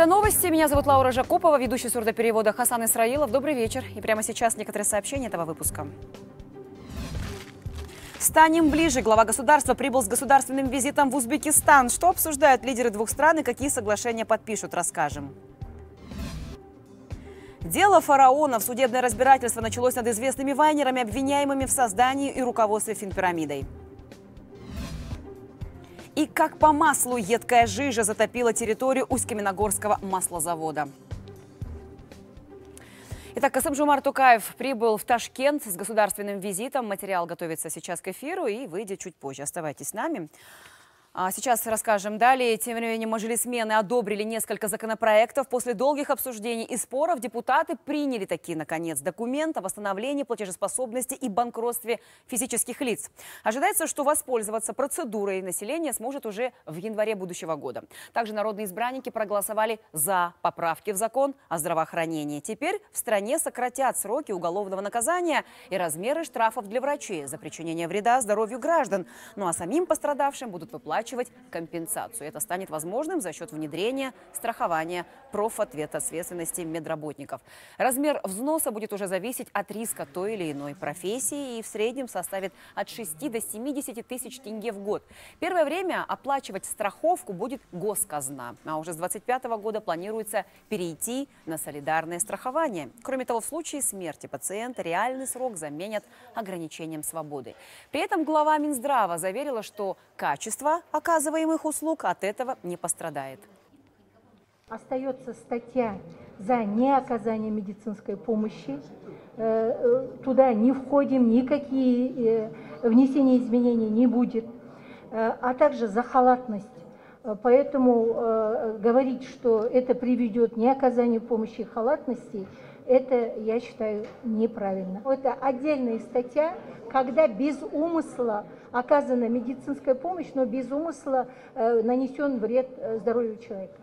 Это новости. Меня зовут Лаура Жакупова, ведущий сурдоперевода Хасан Исраилов. Добрый вечер. И прямо сейчас некоторые сообщения этого выпуска. Станем ближе. Глава государства прибыл с государственным визитом в Узбекистан. Что обсуждают лидеры двух стран и какие соглашения подпишут, расскажем. Дело фараонов. Судебное разбирательство началось над известными вайнерами, обвиняемыми в создании и руководстве финпирамидой. И как по маслу едкая жижа затопила территорию Усть-Каменогорского маслозавода. Итак, Касым Жумар Тукаев прибыл в Ташкент с государственным визитом. Материал готовится сейчас к эфиру и выйдет чуть позже. Оставайтесь с нами. А сейчас расскажем далее. Тем временем мажилисмены одобрили несколько законопроектов. После долгих обсуждений и споров депутаты приняли такие, наконец, документ о восстановлении платежеспособности и банкротстве физических лиц. Ожидается, что воспользоваться процедурой население сможет уже в январе будущего года. Также народные избранники проголосовали за поправки в закон о здравоохранении. Теперь в стране сократят сроки уголовного наказания и размеры штрафов для врачей за причинение вреда здоровью граждан. Ну а самим пострадавшим будут выплачивать выплачивать компенсацию. Это станет возможным за счет внедрения страхования профответосветственности медработников. Размер взноса будет уже зависеть от риска той или иной профессии и в среднем составит от 6 до 70 тысяч тенге в год. Первое время оплачивать страховку будет госказна, а уже с 2025 года планируется перейти на солидарное страхование. Кроме того, в случае смерти пациента реальный срок заменят ограничением свободы. При этом глава Минздрава заверила, что качество оказываемых услуг от этого не пострадает. Остается статья за неоказание медицинской помощи. Э, э, туда не входим, никакие э, внесения изменений не будет. А также за халатность. Поэтому говорить, что это приведет к неоказанию помощи и халатности, это, я считаю, неправильно. Это отдельная статья, когда без умысла оказана медицинская помощь, но без умысла э, нанесен вред э, здоровью человека.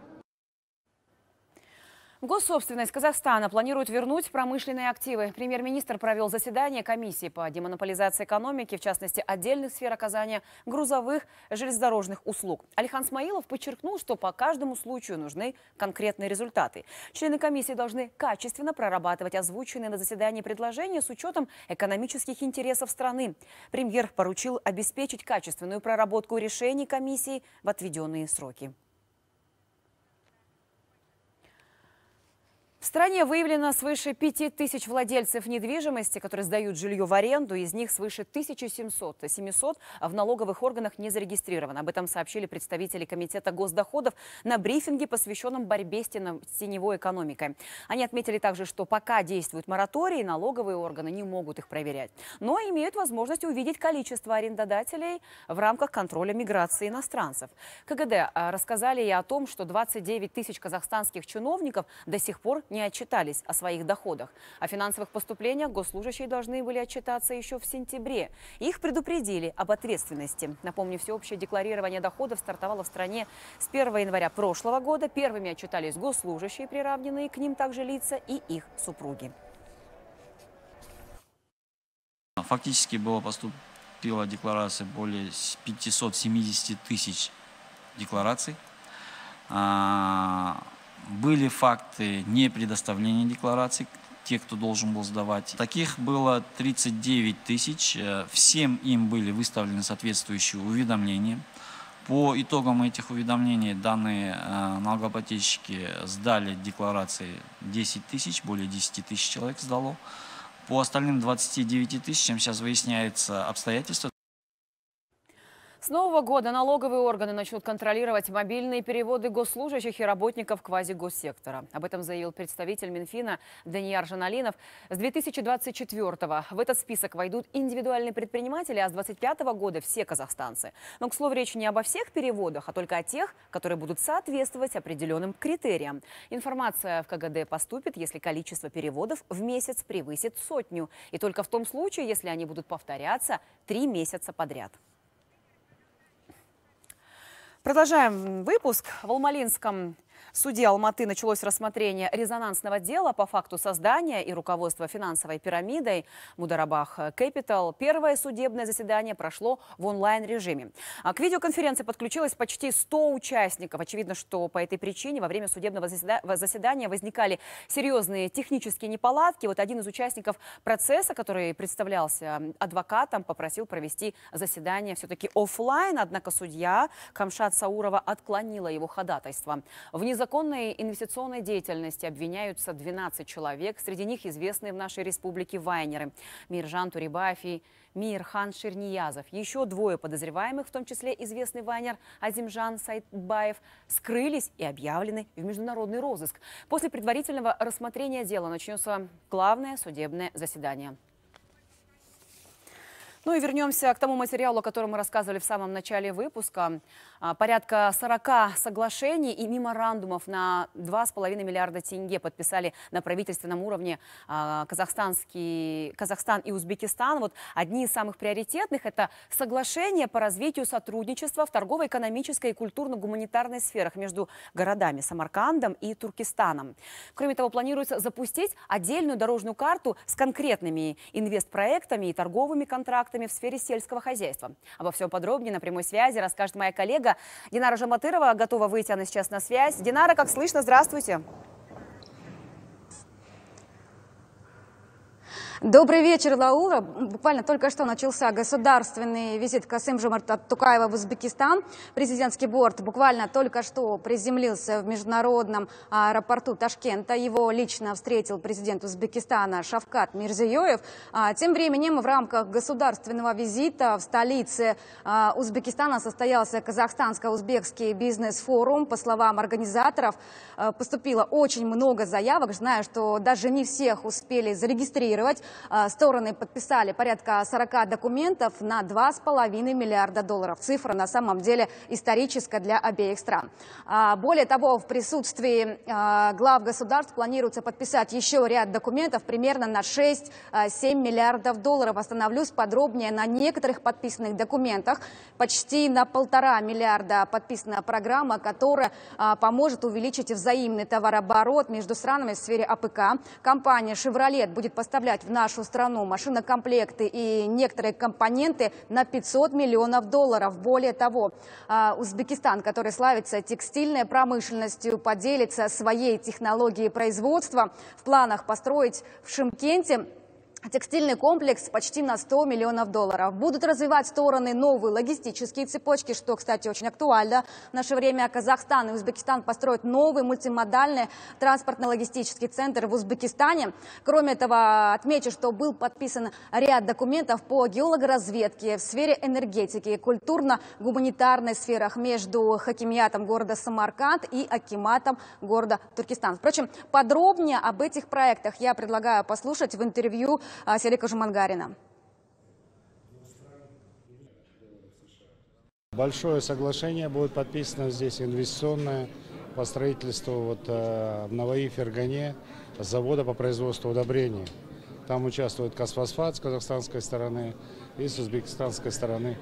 Госсобственность Казахстана планирует вернуть промышленные активы. Премьер-министр провел заседание комиссии по демонополизации экономики, в частности, отдельных сфер оказания грузовых железнодорожных услуг. Алихан Смаилов подчеркнул, что по каждому случаю нужны конкретные результаты. Члены комиссии должны качественно прорабатывать озвученные на заседании предложения с учетом экономических интересов страны. Премьер поручил обеспечить качественную проработку решений комиссии в отведенные сроки. В стране выявлено свыше 5 тысяч владельцев недвижимости, которые сдают жилье в аренду. Из них свыше 1700, 700 в налоговых органах не зарегистрировано. Об этом сообщили представители Комитета госдоходов на брифинге, посвященном борьбе с теневой экономикой. Они отметили также, что пока действуют моратории, налоговые органы не могут их проверять. Но имеют возможность увидеть количество арендодателей в рамках контроля миграции иностранцев. КГД а, рассказали и о том, что 29 тысяч казахстанских чиновников до сих пор не не отчитались о своих доходах. О финансовых поступлениях госслужащие должны были отчитаться еще в сентябре. Их предупредили об ответственности. Напомню, всеобщее декларирование доходов стартовало в стране с 1 января прошлого года. Первыми отчитались госслужащие, приравненные к ним также лица и их супруги. Фактически было поступила декларация более 570 тысяч деклараций. Были факты не предоставления деклараций, те, кто должен был сдавать. Таких было 39 тысяч. Э, всем им были выставлены соответствующие уведомления. По итогам этих уведомлений данные э, налогоплательщики сдали декларации 10 тысяч, более 10 тысяч человек сдало. По остальным 29 тысячам сейчас выясняется обстоятельства. С нового года налоговые органы начнут контролировать мобильные переводы госслужащих и работников квазигоссектора. Об этом заявил представитель Минфина Данияр Жаналинов. С 2024 в этот список войдут индивидуальные предприниматели, а с 2025 года все казахстанцы. Но, к слову, речь не обо всех переводах, а только о тех, которые будут соответствовать определенным критериям. Информация в КГД поступит, если количество переводов в месяц превысит сотню. И только в том случае, если они будут повторяться три месяца подряд. Продолжаем выпуск. В Алмалинском В суде Алматы началось рассмотрение резонансного дела по факту создания и руководства финансовой пирамидой Мударабах Capital. Первое судебное заседание прошло в онлайн-режиме. А к видеоконференции подключилось почти 100 участников. Очевидно, что по этой причине во время судебного заседания возникали серьезные технические неполадки. Вот один из участников процесса, который представлялся адвокатом, попросил провести заседание все-таки офлайн. Однако судья Камшат Саурова отклонила его ходатайство. В незаконной инвестиционной деятельности обвиняются 12 человек. Среди них известные в нашей республике вайнеры Миржан Турибаев и Мирхан Ширниязов. Еще двое подозреваемых, в том числе известный вайнер Азимжан Сайтбаев, скрылись и объявлены в международный розыск. После предварительного рассмотрения дела начнется главное судебное заседание. Ну и вернемся к тому материалу, о котором мы рассказывали в самом начале выпуска. А, порядка 40 соглашений и меморандумов на 2,5 миллиарда тенге подписали на правительственном уровне а, казахстанский, Казахстан и Узбекистан. Вот одни из самых приоритетных – это соглашение по развитию сотрудничества в торгово-экономической и культурно-гуманитарной сферах между городами Самаркандом и Туркестаном. Кроме того, планируется запустить отдельную дорожную карту с конкретными инвестпроектами и торговыми контрактами проектами в сфере сельского хозяйства. Обо всем подробнее на прямой связи расскажет моя коллега Динара Жаматырова. Готова выйти она сейчас на связь. Динара, как слышно, здравствуйте. Добрый вечер, Лаура. Буквально только что начался государственный визит Касым Жомарта Тукаева в Узбекистан. Президентский борт буквально только что приземлился в международном аэропорту Ташкента. Его лично встретил президент Узбекистана Шавкат Мирзиёев. А, тем временем в рамках государственного визита в столице а, Узбекистана состоялся Казахстанско-Узбекский бизнес-форум. По словам организаторов, а, поступило очень много заявок. Знаю, что даже не всех успели зарегистрировать. А, стороны подписали порядка 40 документов на 2,5 миллиарда долларов. Цифра на самом деле историческая для обеих стран. А, более того, в присутствии а, глав государств планируется подписать еще ряд документов примерно на 6-7 миллиардов долларов. Остановлюсь подробнее на некоторых подписанных документах. Почти на полтора миллиарда подписана программа, которая поможет увеличить взаимный товарооборот между странами в сфере АПК. Компания «Chevrolet» будет поставлять в нашу страну машинокомплекты и некоторые компоненты на 500 миллионов долларов. Более того, а, Узбекистан, который славится текстильной промышленностью, поделится своей технологией производства. В планах построить в Шимкенте Текстильный комплекс почти на 100 миллионов долларов. Будут развивать стороны новые логистические цепочки, что, кстати, очень актуально. В наше время Казахстан и Узбекистан построят новый мультимодальный транспортно-логистический центр в Узбекистане. Кроме этого, отмечу, что был подписан ряд документов по геологоразведке в сфере энергетики и культурно-гуманитарной сферах между Хакимиятом города Самарканд и Акиматом города Туркестан. Впрочем, подробнее об этих проектах я предлагаю послушать в интервью а, Серика Жумангарина. Большое соглашение будет подписано здесь инвестиционное по строительству вот, э, в Наваи Фергане завода по производству удобрений. Там участвует Касфосфат с казахстанской стороны и с узбекистанской стороны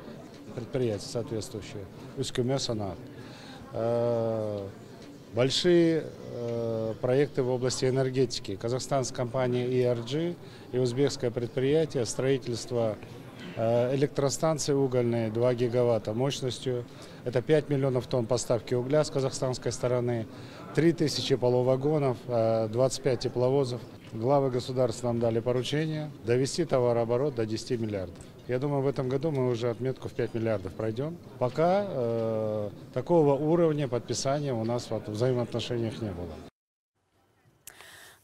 предприятия соответствующие. Ускумесанат. Большие э, проекты в области энергетики. Казахстанская компания ERG и узбекское предприятие строительство э, электростанции угольные 2 гигаватта мощностью. Это 5 миллионов тонн поставки угля с казахстанской стороны, 3000 полувагонов, 25 э, тепловозов. Главы государства нам дали поручение довести товарооборот до 10 миллиардов. Я думаю, в этом году мы уже отметку в 5 миллиардов пройдем. Пока э, такого уровня подписания у нас в взаимоотношениях не было.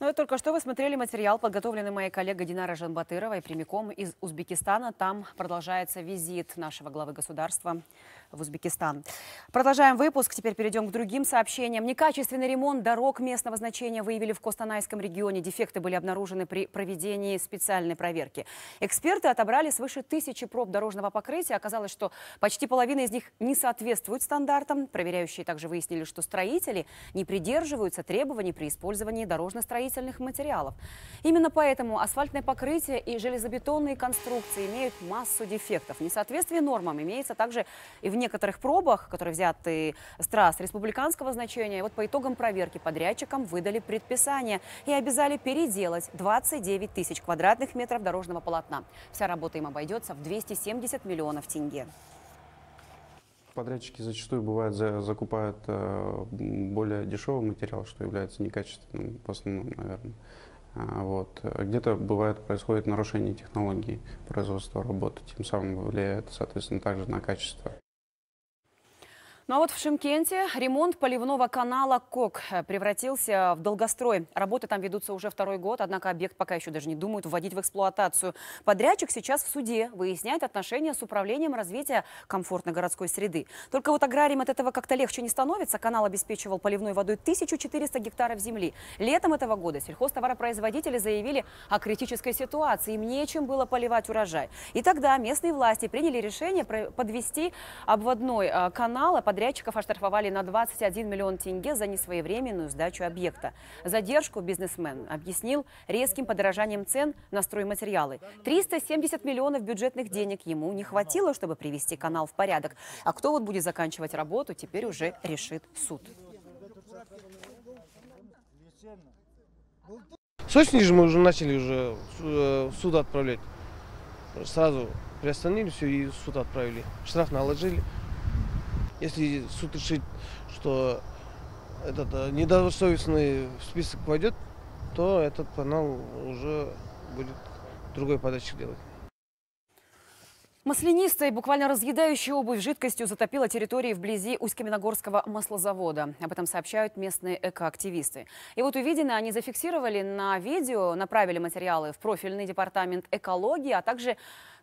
Ну и только что вы смотрели материал, подготовленный моей коллегой Динара Жанбатыровой прямиком из Узбекистана. Там продолжается визит нашего главы государства в Узбекистан. Продолжаем выпуск. Теперь перейдем к другим сообщениям. Некачественный ремонт дорог местного значения выявили в Костанайском регионе. Дефекты были обнаружены при проведении специальной проверки. Эксперты отобрали свыше тысячи проб дорожного покрытия. Оказалось, что почти половина из них не соответствует стандартам. Проверяющие также выяснили, что строители не придерживаются требований при использовании дорожно-строительных строительных материалов. Именно поэтому асфальтное покрытие и железобетонные конструкции имеют массу дефектов. Несоответствие нормам имеется также и в некоторых пробах, которые взяты с трасс республиканского значения. Вот по итогам проверки подрядчикам выдали предписание и обязали переделать 29 тысяч квадратных метров дорожного полотна. Вся работа им обойдется в 270 миллионов тенге. Подрядчики зачастую бывают за, закупают э, более дешевый материал, что является некачественным в основном, наверное. А, вот. Где-то бывает происходит нарушение технологий производства работы, тем самым влияет, соответственно, также на качество. Ну а вот в Шимкенте ремонт поливного канала КОК превратился в долгострой. Работы там ведутся уже второй год, однако объект пока еще даже не думают вводить в эксплуатацию. Подрядчик сейчас в суде выясняет отношения с управлением развития комфортной городской среды. Только вот аграриям от этого как-то легче не становится. Канал обеспечивал поливной водой 1400 гектаров земли. Летом этого года сельхозтоваропроизводители заявили о критической ситуации. Им нечем было поливать урожай. И тогда местные власти приняли решение подвести обводной а, канал, а подрядчиков оштрафовали на 21 миллион тенге за несвоевременную сдачу объекта. Задержку бизнесмен объяснил резким подорожанием цен на стройматериалы. 370 миллионов бюджетных денег ему не хватило, чтобы привести канал в порядок. А кто вот будет заканчивать работу, теперь уже решит суд. С осени же мы уже начали уже э, в суд отправлять. Сразу приостановили все и в суд отправили. Штраф наложили. Если суд решит, что этот э, недобросовестный в список войдет, то этот канал уже будет другой подачи делать. Маслянистая, буквально разъедающая обувь жидкостью затопила территории вблизи Усть-Каменогорского маслозавода. Об этом сообщают местные экоактивисты. И вот увиденное они зафиксировали на видео, направили материалы в профильный департамент экологии, а также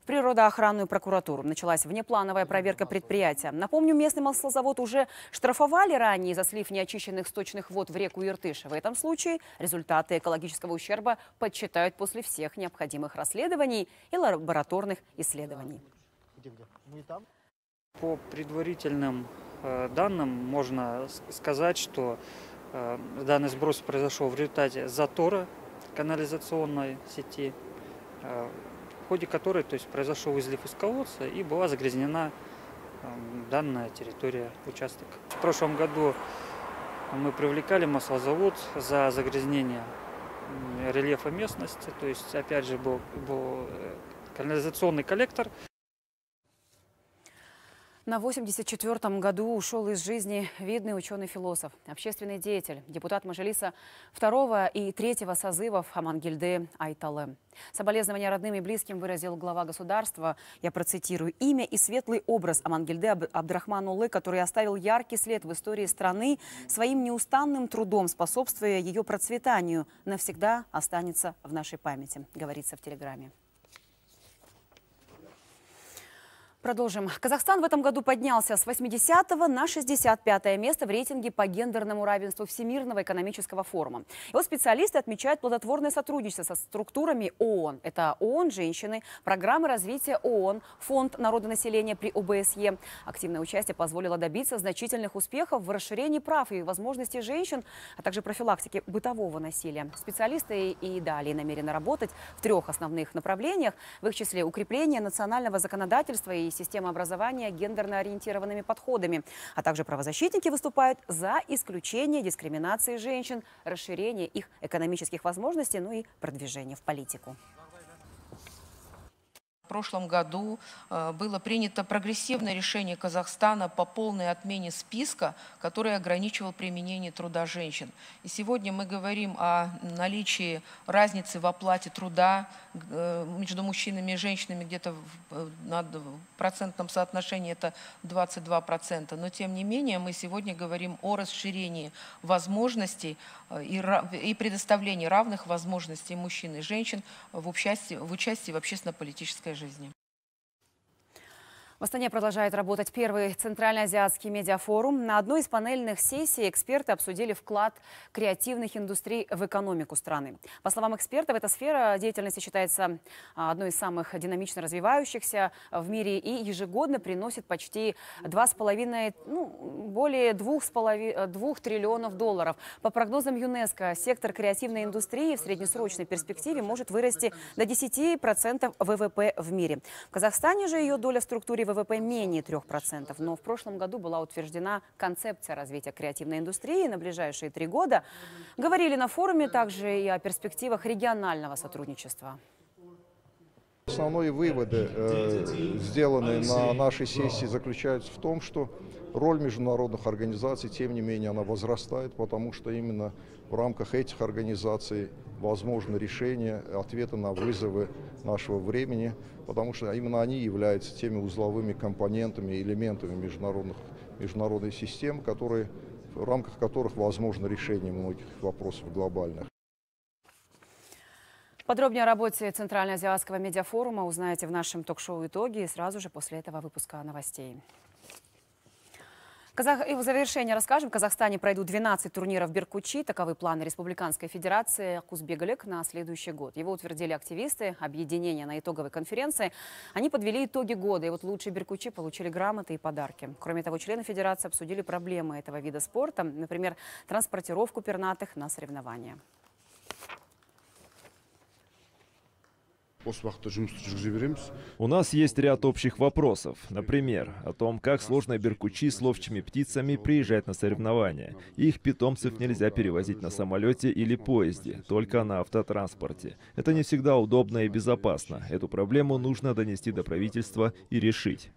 природоохранную прокуратуру. Началась внеплановая проверка предприятия. Напомню, местный маслозавод уже штрафовали ранее за слив неочищенных сточных вод в реку Иртыш. В этом случае результаты экологического ущерба подсчитают после всех необходимых расследований и лабораторных исследований. По предварительным э, данным можно сказать, что э, данный сброс произошел в результате затора канализационной сети. Ходе которой то есть, произошел излив из колодца и была загрязнена эм, данная территория, участок. В прошлом году мы привлекали маслозавод за загрязнение рельефа местности, то есть опять же был, был э, канализационный коллектор, на 84-м году ушел из жизни видный ученый-философ, общественный деятель, депутат Мажилиса второго и третьего созывов Амангильде Айтале. Соболезнования родным и близким выразил глава государства. Я процитирую. «Имя и светлый образ Амангильде Абдрахман Улы, который оставил яркий след в истории страны, своим неустанным трудом способствуя ее процветанию, навсегда останется в нашей памяти», говорится в телеграмме. Продолжим. Казахстан в этом году поднялся с 80 на 65 место в рейтинге по гендерному равенству Всемирного экономического форума. Его специалисты отмечают плодотворное сотрудничество со структурами ООН. Это ООН «Женщины», программы развития ООН, Фонд народонаселения при ОБСЕ. Активное участие позволило добиться значительных успехов в расширении прав и возможностей женщин, а также профилактике бытового насилия. Специалисты и далее намерены работать в трех основных направлениях, в их числе укрепление национального законодательства и системы образования гендерно ориентированными подходами. А также правозащитники выступают за исключение дискриминации женщин, расширение их экономических возможностей, ну и продвижение в политику. В прошлом году э, было принято прогрессивное решение Казахстана по полной отмене списка, который ограничивал применение труда женщин. И сегодня мы говорим о наличии разницы в оплате труда э, между мужчинами и женщинами где-то в э, процентном соотношении это 22%. Но тем не менее мы сегодня говорим о расширении возможностей и предоставлении равных возможностей мужчин и женщин в участии в, участии в общественно-политической жизни. В Астане продолжает работать первый Центральноазиатский медиафорум. На одной из панельных сессий эксперты обсудили вклад креативных индустрий в экономику страны. По словам экспертов, эта сфера деятельности считается а, одной из самых динамично развивающихся в мире и ежегодно приносит почти 2,5, ну, более 2,5 2 триллионов долларов. По прогнозам ЮНЕСКО, сектор креативной индустрии в среднесрочной перспективе может вырасти до 10% ВВП в мире. В Казахстане же ее доля в структуре ВВП менее 3%. Но в прошлом году была утверждена концепция развития креативной индустрии на ближайшие три года. Говорили на форуме также и о перспективах регионального сотрудничества. Основные выводы, э, сделанные на нашей сессии, заключаются в том, что роль международных организаций, тем не менее, она возрастает, потому что именно в рамках этих организаций возможно решение ответа на вызовы нашего времени, потому что именно они являются теми узловыми компонентами, элементами международных, международной системы, которые, в рамках которых возможно решение многих вопросов глобальных. Подробнее о работе Центральноазиатского медиафорума узнаете в нашем ток-шоу «Итоги» сразу же после этого выпуска новостей. И в завершение расскажем. В Казахстане пройдут 12 турниров Беркучи. Таковы планы Республиканской Федерации Кузбегалек на следующий год. Его утвердили активисты объединения на итоговой конференции. Они подвели итоги года. И вот лучшие Беркучи получили грамоты и подарки. Кроме того, члены Федерации обсудили проблемы этого вида спорта. Например, транспортировку пернатых на соревнования. У нас есть ряд общих вопросов. Например, о том, как сложно беркучи с ловчими птицами приезжать на соревнования. Их питомцев нельзя перевозить на самолете или поезде, только на автотранспорте. Это не всегда удобно и безопасно. Эту проблему нужно донести до правительства и решить.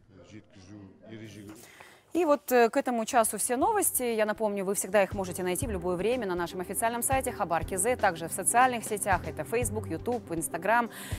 И вот э, к этому часу все новости. Я напомню, вы всегда их можете найти в любое время на нашем официальном сайте Хабар Кизе, также в социальных сетях. Это Facebook, YouTube, Instagram.